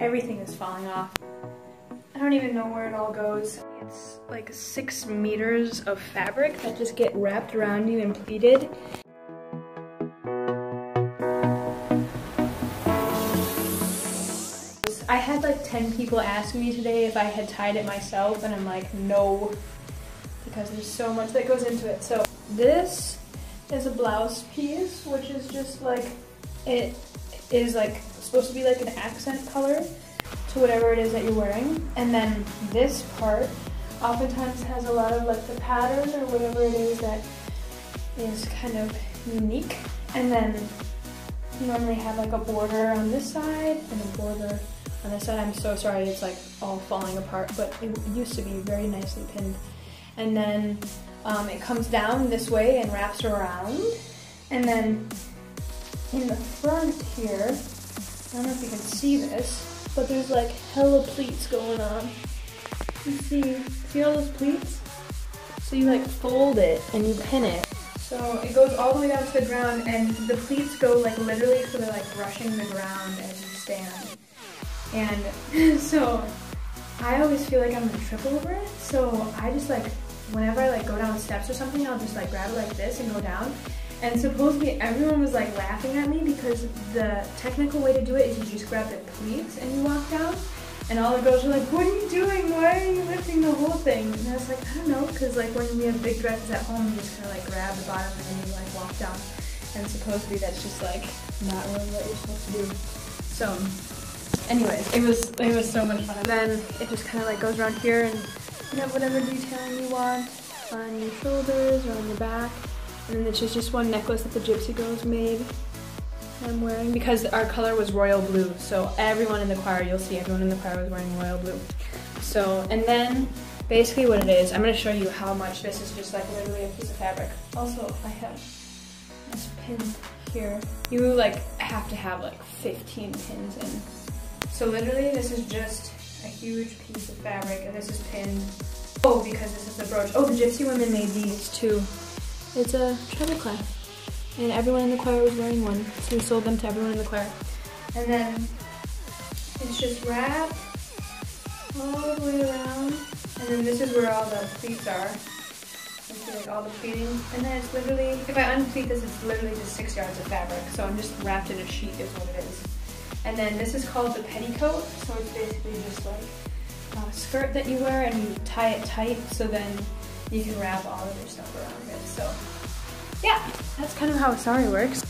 everything is falling off. I don't even know where it all goes. It's like six meters of fabric that just get wrapped around you and pleated. I had like 10 people ask me today if I had tied it myself and I'm like, no, because there's so much that goes into it. So this is a blouse piece, which is just like, it is like supposed to be like an accent color to whatever it is that you're wearing. And then this part oftentimes has a lot of like the pattern or whatever it is that is kind of unique. And then you normally have like a border on this side and a border on this side. I'm so sorry it's like all falling apart, but it used to be very nicely pinned. And then um, it comes down this way and wraps around. And then in the front here, I don't know if you can see this, but there's like hella pleats going on. You see, see all those pleats? So you like fold it and you pin it. So it goes all the way down to the ground and the pleats go like literally so they're like brushing the ground as you stand. And so I always feel like I'm gonna trip over it. So I just like, whenever I like go down steps or something, I'll just like grab it like this and go down. And supposedly everyone was like laughing at me because the technical way to do it is you just grab the pleats and you walk down. And all the girls were like, what are you doing? Why are you lifting the whole thing? And I was like, I don't know, because like when we have big dresses at home, you just kind of like grab the bottom and then you like walk down. And supposedly that's just like not really what you're supposed to do. So anyways, it was it was so much fun. And then it just kind of like goes around here and you have whatever detailing you want on your shoulders or on your back. And this is just one necklace that the Gypsy Girls made. I'm wearing because our color was royal blue. So everyone in the choir, you'll see everyone in the choir was wearing royal blue. So, and then basically what it is, I'm gonna show you how much this is just like literally a piece of fabric. Also, I have this pin here. You like have to have like 15 pins in. So literally this is just a huge piece of fabric and this is pinned. Oh, because this is the brooch. Oh, the Gypsy women made these too. It's a treble clasp and everyone in the choir was wearing one. So we sold them to everyone in the choir. And then it's just wrapped all the way around. And then this is where all the pleats are. You see like all the pleating. And then it's literally, if I unpleat this, it's literally just six yards of fabric. So I'm just wrapped in a sheet is what it is. And then this is called the petticoat. So it's basically just like a skirt that you wear and you tie it tight so then you can wrap all of your stuff around it. So yeah, that's kind of how a sari works.